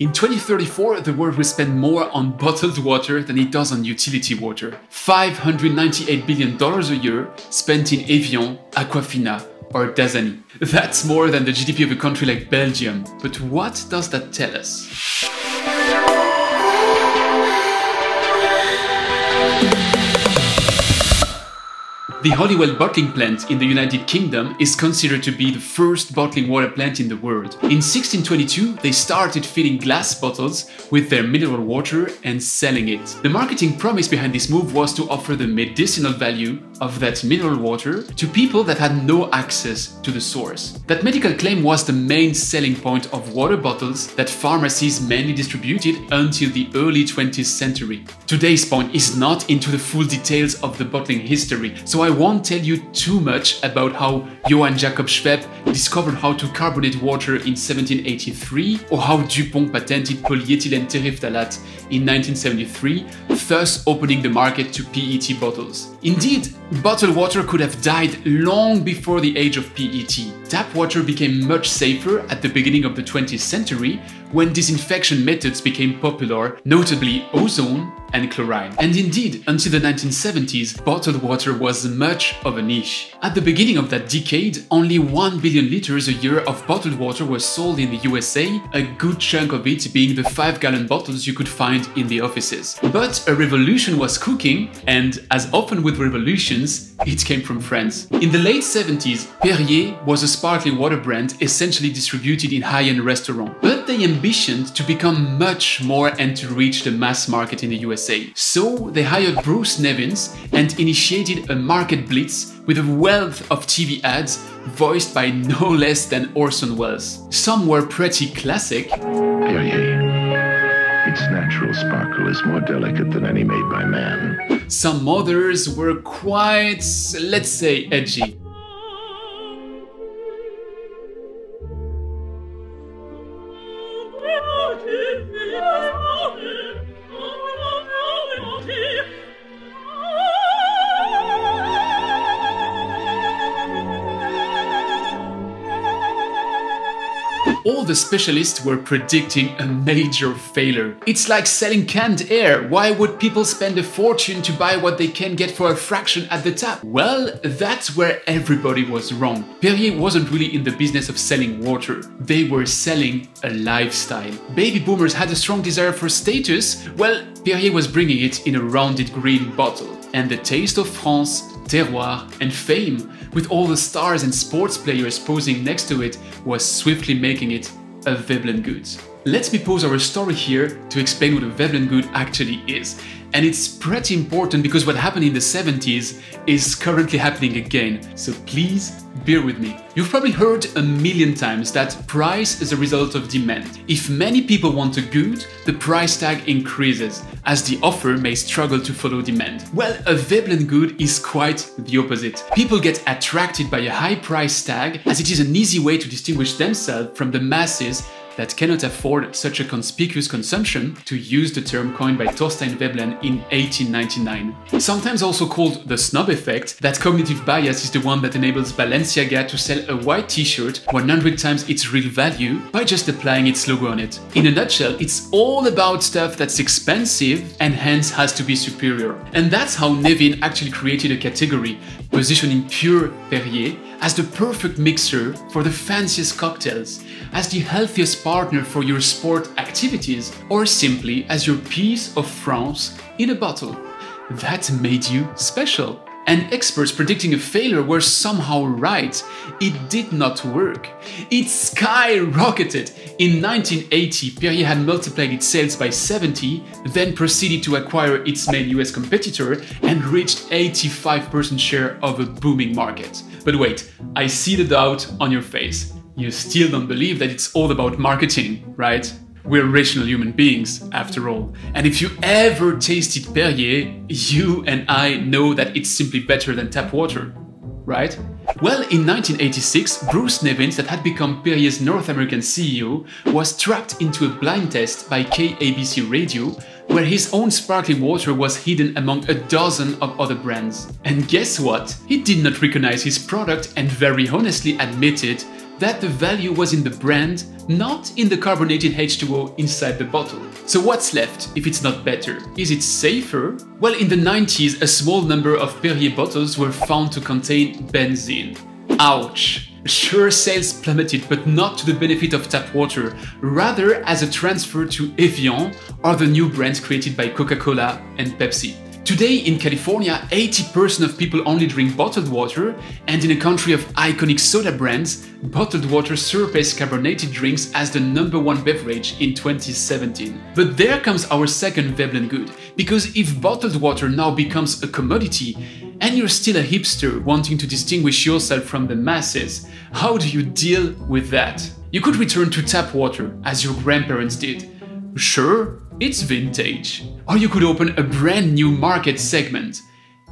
In 2034, the world will spend more on bottled water than it does on utility water. $598 billion a year spent in Evian, Aquafina, or Dasani. That's more than the GDP of a country like Belgium. But what does that tell us? The Holywell bottling plant in the United Kingdom is considered to be the first bottling water plant in the world. In 1622, they started filling glass bottles with their mineral water and selling it. The marketing promise behind this move was to offer the medicinal value of that mineral water to people that had no access to the source. That medical claim was the main selling point of water bottles that pharmacies mainly distributed until the early 20th century. Today's point is not into the full details of the bottling history, so I I won't tell you too much about how Johann Jakob Schweppe discovered how to carbonate water in 1783 or how Dupont patented polyethylene terephthalate in 1973, thus opening the market to PET bottles. Indeed, bottled water could have died long before the age of PET. Tap water became much safer at the beginning of the 20th century when disinfection methods became popular, notably ozone and chlorine. And indeed, until the 1970s, bottled water was much of a niche. At the beginning of that decade, only 1 billion liters a year of bottled water was sold in the USA, a good chunk of it being the 5 gallon bottles you could find in the offices. But a revolution was cooking, and as often with revolutions, it came from France. In the late 70s, Perrier was a sparkling water brand essentially distributed in high-end restaurants. But they ambitioned to become much more and to reach the mass market in the USA. USA. So they hired Bruce Nevins and initiated a market blitz with a wealth of TV ads voiced by no less than Orson Welles. Some were pretty classic. Perrier. Its natural sparkle is more delicate than any made by man. Some others were quite, let's say, edgy. All the specialists were predicting a major failure. It's like selling canned air. Why would people spend a fortune to buy what they can get for a fraction at the tap? Well, that's where everybody was wrong. Perrier wasn't really in the business of selling water. They were selling a lifestyle. Baby boomers had a strong desire for status. Well, Perrier was bringing it in a rounded green bottle. And the taste of France terroir, and fame, with all the stars and sports players posing next to it, was swiftly making it a Veblen good. Let me pause our story here to explain what a Veblen good actually is. And it's pretty important because what happened in the 70s is currently happening again, so please bear with me. You've probably heard a million times that price is a result of demand. If many people want a good, the price tag increases, as the offer may struggle to follow demand. Well, a Veblen good is quite the opposite. People get attracted by a high price tag as it is an easy way to distinguish themselves from the masses that cannot afford such a conspicuous consumption, to use the term coined by Thorstein Veblen in 1899. Sometimes also called the snob effect, that cognitive bias is the one that enables Balenciaga to sell a white t-shirt 100 times its real value by just applying its logo on it. In a nutshell, it's all about stuff that's expensive and hence has to be superior. And that's how Nevin actually created a category, positioning pure Perrier as the perfect mixer for the fanciest cocktails, as the healthiest partner for your sport activities, or simply as your piece of France in a bottle. That made you special. And experts predicting a failure were somehow right. It did not work. It skyrocketed. In 1980, Perrier had multiplied its sales by 70, then proceeded to acquire its main US competitor and reached 85% share of a booming market. But wait, I see the doubt on your face. You still don't believe that it's all about marketing, right? We're rational human beings, after all. And if you ever tasted Perrier, you and I know that it's simply better than tap water, right? Well, in 1986, Bruce Nevins, that had become Perrier's North American CEO, was trapped into a blind test by KABC Radio, where his own sparkling water was hidden among a dozen of other brands. And guess what? He did not recognize his product and very honestly admitted that the value was in the brand, not in the carbonated H2O inside the bottle. So what's left if it's not better? Is it safer? Well, in the 90s, a small number of Perrier bottles were found to contain benzene. Ouch! Sure, sales plummeted, but not to the benefit of tap water, rather as a transfer to Evian or the new brands created by Coca-Cola and Pepsi. Today in California, 80% of people only drink bottled water, and in a country of iconic soda brands, bottled water surpassed carbonated drinks as the number one beverage in 2017. But there comes our second Veblen good, because if bottled water now becomes a commodity, and you're still a hipster wanting to distinguish yourself from the masses, how do you deal with that? You could return to tap water, as your grandparents did. Sure, it's vintage. Or you could open a brand new market segment.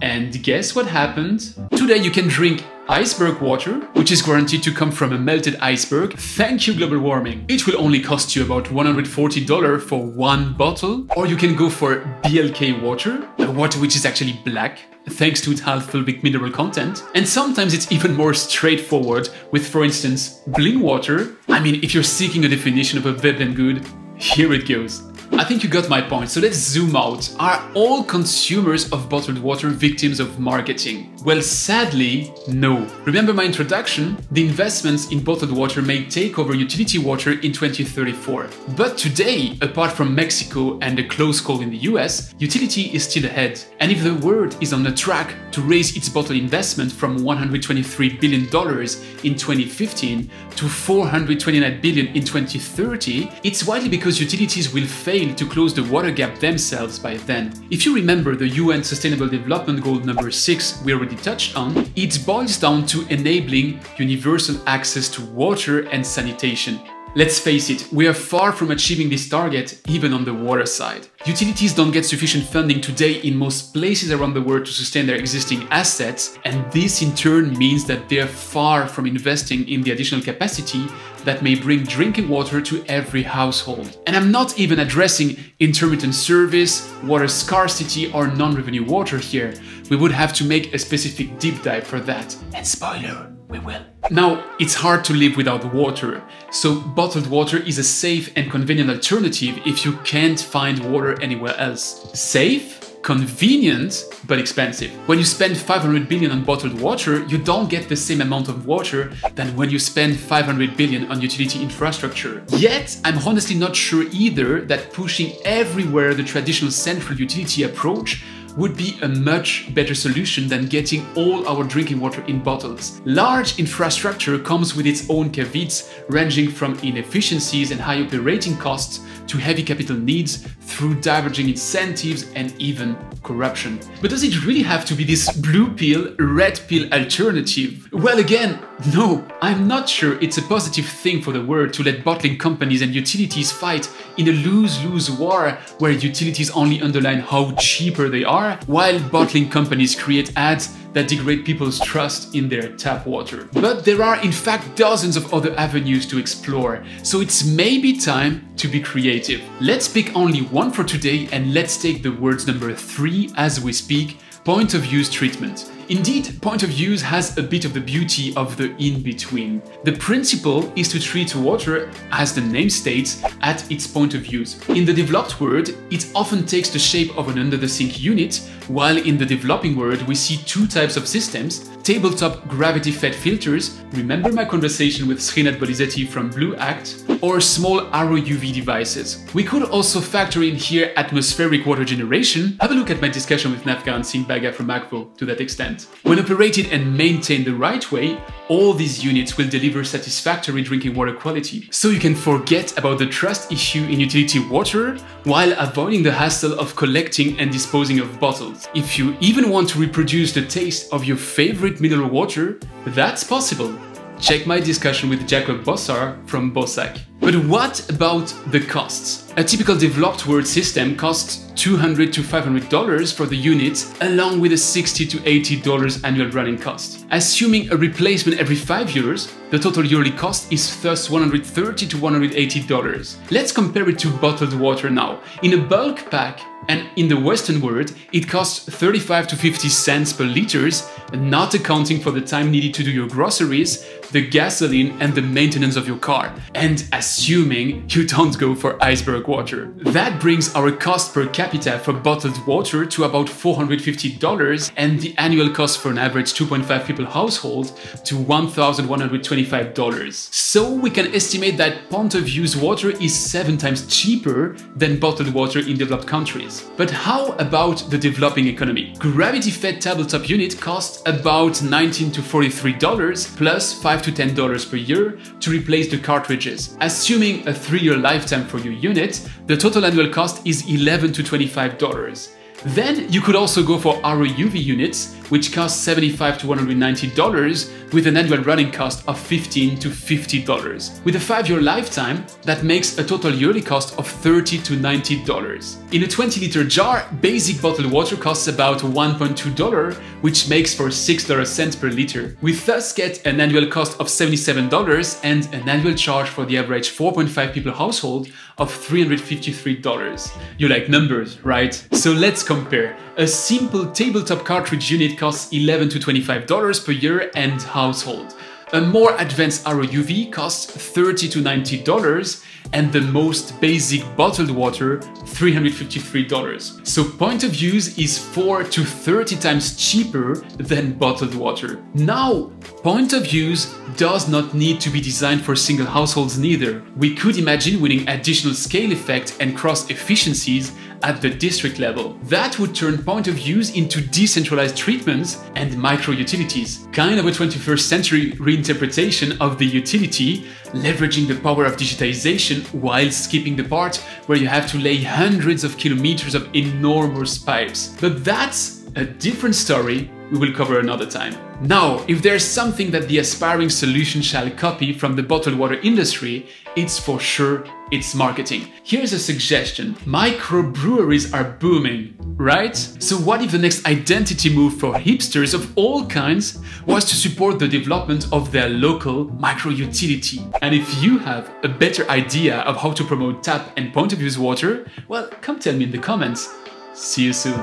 And guess what happened? Today you can drink iceberg water, which is guaranteed to come from a melted iceberg. Thank you global warming. It will only cost you about $140 for one bottle. Or you can go for BLK water, a water which is actually black, thanks to its high fulvic mineral content. And sometimes it's even more straightforward with, for instance, Bling water. I mean, if you're seeking a definition of a Veblen good, here it goes. I think you got my point, so let's zoom out. Are all consumers of bottled water victims of marketing? Well, sadly, no. Remember my introduction? The investments in bottled water may take over utility water in 2034. But today, apart from Mexico and a close call in the US, utility is still ahead. And if the world is on a track to raise its bottled investment from $123 billion in 2015 to $429 billion in 2030, it's widely because utilities will fail to close the water gap themselves by then. If you remember the UN Sustainable Development Goal number 6 we already touched on, it boils down to enabling universal access to water and sanitation. Let's face it, we are far from achieving this target even on the water side. Utilities don't get sufficient funding today in most places around the world to sustain their existing assets, and this in turn means that they're far from investing in the additional capacity that may bring drinking water to every household. And I'm not even addressing intermittent service, water scarcity, or non-revenue water here. We would have to make a specific deep dive for that. And spoiler, we will. Now, it's hard to live without water, so bottled water is a safe and convenient alternative if you can't find water anywhere else. Safe? Convenient, but expensive. When you spend 500 billion on bottled water, you don't get the same amount of water than when you spend 500 billion on utility infrastructure. Yet, I'm honestly not sure either that pushing everywhere the traditional central utility approach would be a much better solution than getting all our drinking water in bottles. Large infrastructure comes with its own caveats, ranging from inefficiencies and high operating costs to heavy capital needs through diverging incentives and even corruption. But does it really have to be this blue pill, red pill alternative? Well, again, no, I'm not sure it's a positive thing for the world to let bottling companies and utilities fight in a lose-lose war where utilities only underline how cheaper they are, while bottling companies create ads that degrade people's trust in their tap water. But there are in fact dozens of other avenues to explore, so it's maybe time to be creative. Let's pick only one for today and let's take the words number three as we speak, point of use treatment. Indeed, point of use has a bit of the beauty of the in-between. The principle is to treat water, as the name states, at its point of use. In the developed world, it often takes the shape of an under-the-sink unit, while in the developing world we see two types of systems, tabletop gravity-fed filters, remember my conversation with Srinath Bolisetty from BlueAct, or small RO UV devices. We could also factor in here atmospheric water generation, have a look at my discussion with Navkaran Singh from Akvo to that extent. When operated and maintained the right way, all these units will deliver satisfactory drinking water quality. So you can forget about the trust issue in utility water while avoiding the hassle of collecting and disposing of bottles. If you even want to reproduce the taste of your favorite mineral water, that's possible. Check my discussion with Jacob Bossar from Bossack. But what about the costs? A typical developed world system costs 200 to $500 for the unit, along with a 60 to $80 annual running cost. Assuming a replacement every 5 years, the total yearly cost is thus 130 to $180. Let's compare it to bottled water now. In a bulk pack, And in the Western world, it costs 35 to 50 cents per liters, not accounting for the time needed to do your groceries, the gasoline and the maintenance of your car. And assuming you don't go for iceberg water. That brings our cost per capita for bottled water to about $450 and the annual cost for an average 2.5 people household to $1,125. So we can estimate that point of use water is 7 times cheaper than bottled water in developed countries. But how about the developing economy? Gravity-fed tabletop unit costs about 19 to $43 plus 5 to $10 per year to replace the cartridges. Assuming a 3-year lifetime for your unit, the total annual cost is 11 to $25. Then you could also go for RO UV units, which costs $75 to $190 with an annual running cost of 15 to $50. With a 5-year lifetime, that makes a total yearly cost of 30 to $90. In a 20 liter jar, basic bottled water costs about $1.2, which makes for $6 cents per liter. We thus get an annual cost of $77 and an annual charge for the average 4.5 people household of $353. You like numbers, right? So let's compare. A simple tabletop cartridge unit costs 11 to $25 per year and household. A more advanced ROUV costs 30 to $90 and the most basic bottled water $353. So point of use is 4 to 30 times cheaper than bottled water. Now, point of use does not need to be designed for single households neither. We could imagine winning additional scale effect and cross efficiencies at the district level. That would turn point of use into decentralized treatments and micro utilities, kind of a 21st century reinterpretation of the utility, leveraging the power of digitization while skipping the part where you have to lay hundreds of kilometers of enormous pipes. But that's a different story we will cover another time. Now, if there's something that the aspiring solution shall copy from the bottled water industry, it's for sure its marketing. Here's a suggestion. Microbreweries are booming, right? So what if the next identity move for hipsters of all kinds was to support the development of their local micro utility? And if you have a better idea of how to promote tap and point of use water, well, come tell me in the comments. See you soon.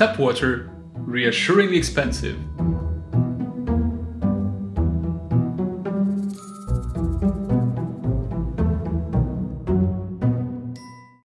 Tap water reassuringly expensive.